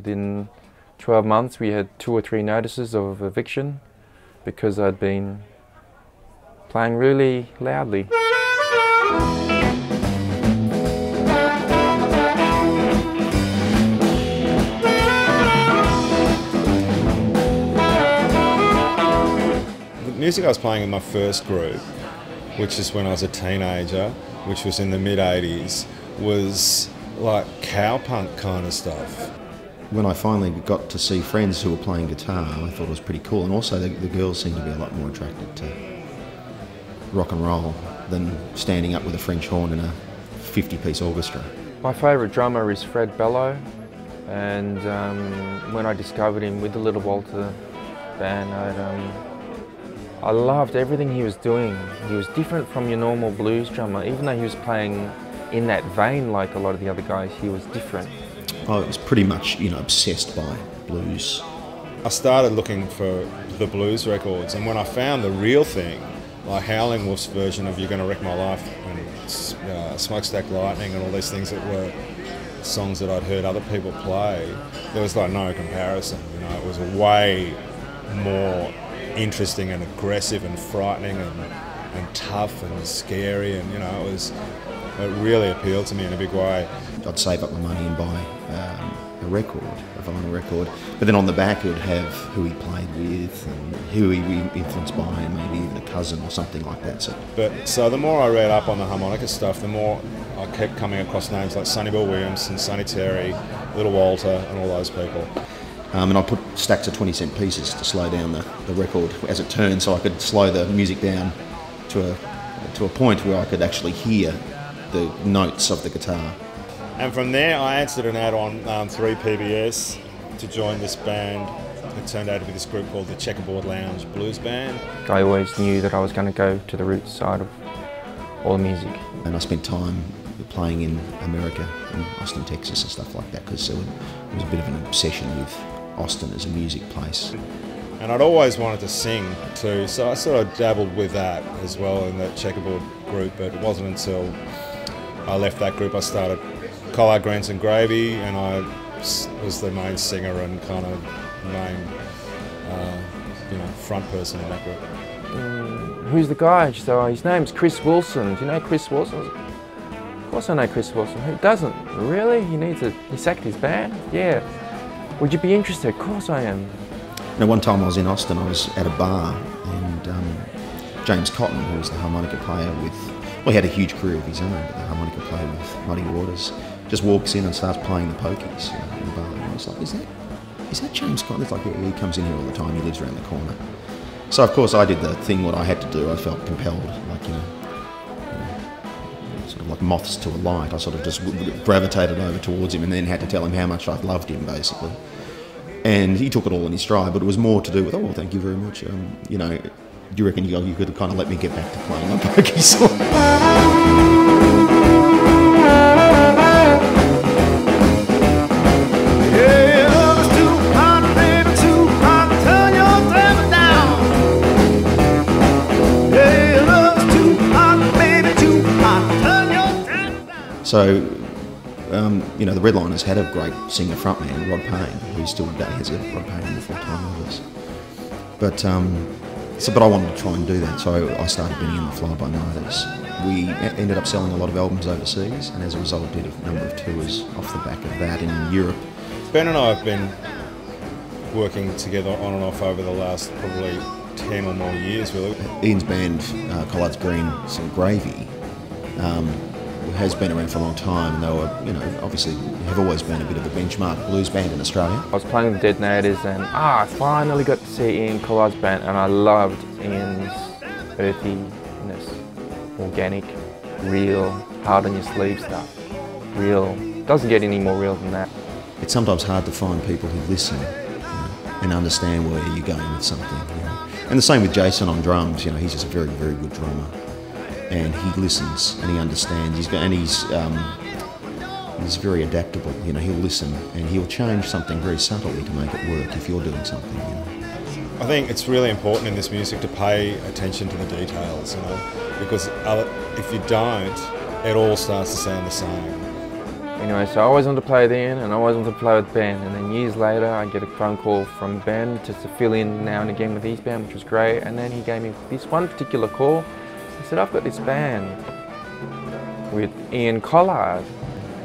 Within 12 months, we had two or three notices of eviction because I'd been playing really loudly. The music I was playing in my first group, which is when I was a teenager, which was in the mid 80s, was like cowpunk kind of stuff. When I finally got to see friends who were playing guitar, I thought it was pretty cool. And also, the, the girls seemed to be a lot more attracted to rock and roll than standing up with a French horn in a 50 piece orchestra. My favourite drummer is Fred Below, and um, when I discovered him with the Little Walter band, um, I loved everything he was doing. He was different from your normal blues drummer, even though he was playing in that vein like a lot of the other guys, he was different. I was pretty much, you know, obsessed by blues. I started looking for the blues records, and when I found the real thing, like Howling Wolf's version of You're Gonna Wreck My Life and uh, Smokestack Lightning and all these things that were songs that I'd heard other people play, there was like no comparison. You know, it was way more interesting and aggressive and frightening and, and tough and scary, and you know, it was it really appealed to me in a big way. I'd save up my money and buy record, a vinyl record. But then on the back it would have who he played with and who he was influenced by and maybe even a cousin or something like that. So, But so the more I read up on the harmonica stuff, the more I kept coming across names like Sonny Boy Williamson and Sonny Terry, Little Walter, and all those people. um, and I put stacks of 20 cent pieces to slow down the, the record as it turned so I could slow the music down to a, to a point where I could actually hear the notes of the guitar. And from there, I answered an ad on um, 3PBS to join this band. It turned out to be this group called the Checkerboard Lounge Blues Band. I always knew that I was going to go to the roots side of all the music. And I spent time playing in America, in Austin, Texas, and stuff like that, because it was a bit of an obsession with Austin as a music place. And I'd always wanted to sing too, so I sort of dabbled with that as well in the checkerboard group. But it wasn't until I left that group I started Collard Greens and Gravy, and I was the main singer and kind of main, uh, you know, front person in that group. Who's the guy? So his name's Chris Wilson. Do you know Chris Wilson? Of course I know Chris Wilson. Who doesn't? Really? He needs a. He sacked his band? Yeah. Would you be interested? Of course I am. Now, one time I was in Austin, I was at a bar, and um, James Cotton, who was the harmonica player with, well, he had a huge career of his own, but the harmonica player with Muddy Waters, just walks in and starts playing the pokies you know, in the bar. And I was like, is that, is that James Cotton? It's like, yeah, he comes in here all the time, he lives around the corner. So, of course, I did the thing what I had to do. I felt compelled, like, you know, sort of like moths to a light. I sort of just gravitated over towards him and then had to tell him how much I loved him, basically and he took it all in his stride. But it was more to do with, oh, well, thank you very much. Um, you know, do you reckon you, you could kind of let me get back to playing my pokies? so, um, you know, the Redliners had a great singer frontman, Rod Payne, who still today has a Rod Payne in the full time with us. But um, so, but I wanted to try and do that, so I started being in the Fly By Nighters. We ended up selling a lot of albums overseas, and as a result, did a number of tours off the back of that in Europe. Ben and I have been working together on and off over the last probably 10 or more years, really. Ian's band, uh, Collards Green, some gravy, um, has been around for a long time, and they were, you know, obviously have always been a bit of a benchmark blues band in Australia. I was playing with the Detonators and ah, I finally got to see Ian Collard's band and I loved Ian's earthiness, organic, real, hard on your sleeve stuff. Real. Doesn't get any more real than that. It's sometimes hard to find people who listen you know, and understand where you're going with something. You know. And the same with Jason on drums. You know, he's just a very, very good drummer, and he listens and he understands. He's got, and he's um, he's very adaptable. You know, he'll listen and he'll change something very subtly to make it work if you're doing something. You know. I think it's really important in this music to pay attention to the details, you know, because if you don't, it all starts to sound the same. Anyway, so I always wanted to play then and I always wanted to play with Ben. And then years later, I get a phone call from Ben just to fill in now and again with his band, which was great. And then he gave me this one particular call. He said, I've got this band with Ian Collard.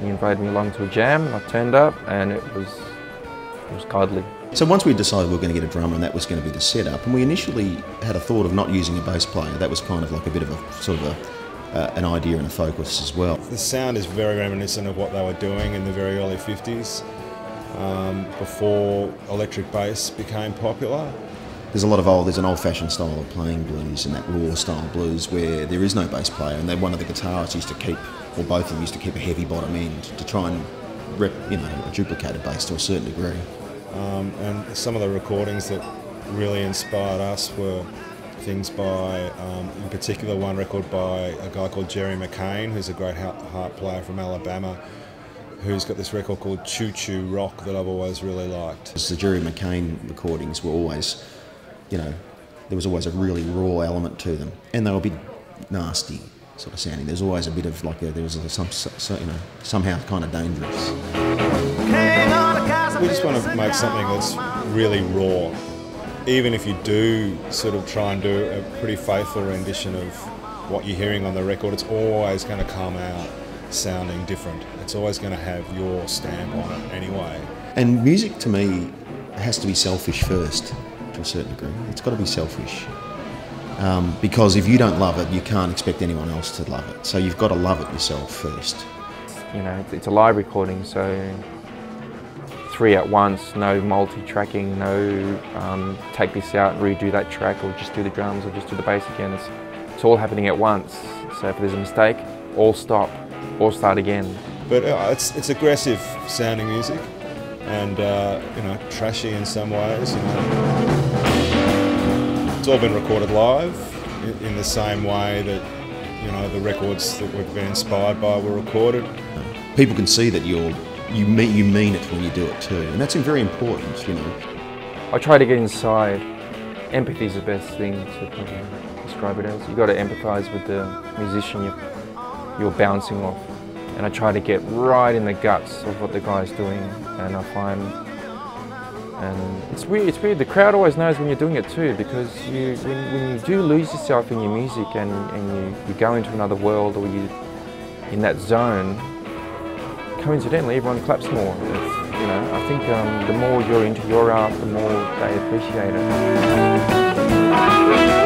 He invited me along to a jam. I turned up and it was, it was godly. So once we decided we were going to get a drummer and that was going to be the setup, and we initially had a thought of not using a bass player. That was kind of like a bit of a sort of a, uh, an idea and a focus as well. The sound is very reminiscent of what they were doing in the very early 50s um, before electric bass became popular. There's a lot of old, there's an old-fashioned style of playing blues and that raw style blues where there is no bass player, and then one of the guitarists used to keep, or both of them used to keep a heavy bottom end to try and rep, you know, duplicate a bass to a certain degree. Um, and some of the recordings that really inspired us were things by, um, in particular, one record by a guy called Jerry McCain, who's a great harp player from Alabama, who's got this record called Choo Choo Rock that I've always really liked. The Jerry McCain recordings were always, you know, there was always a really raw element to them, and they were a bit nasty sort of sounding. There's always a bit of like a, there was a, some, so, you know, somehow kind of dangerous. We just want to make something that's really raw. Even if you do sort of try and do a pretty faithful rendition of what you're hearing on the record, it's always going to come out sounding different. It's always going to have your stamp on it anyway. And music to me has to be selfish first, to a certain degree. It's got to be selfish. Um, because if you don't love it, you can't expect anyone else to love it. So you've got to love it yourself first. You know, it's a live recording, so three at once, no multi-tracking, no um, take this out, redo that track, or just do the drums, or just do the bass again. It's, it's all happening at once. So if there's a mistake, all stop, all start again. But uh, it's, it's aggressive sounding music, and uh, you know, trashy in some ways. You know. It's all been recorded live in, in the same way that you know the records that we've been inspired by were recorded. People can see that you're you mean you mean it when you do it too, and that's very important. You know. I try to get inside. Empathy is the best thing to describe it as. You got to empathise with the musician you're, you're bouncing off, and I try to get right in the guts of what the guy's doing, and I find. And it's weird. It's weird. The crowd always knows when you're doing it too, because you, when, when you do lose yourself in your music and, and you, you go into another world or you're in that zone, coincidentally, everyone claps more. It's, you know, I think um, the more you're into your art, the more they appreciate it.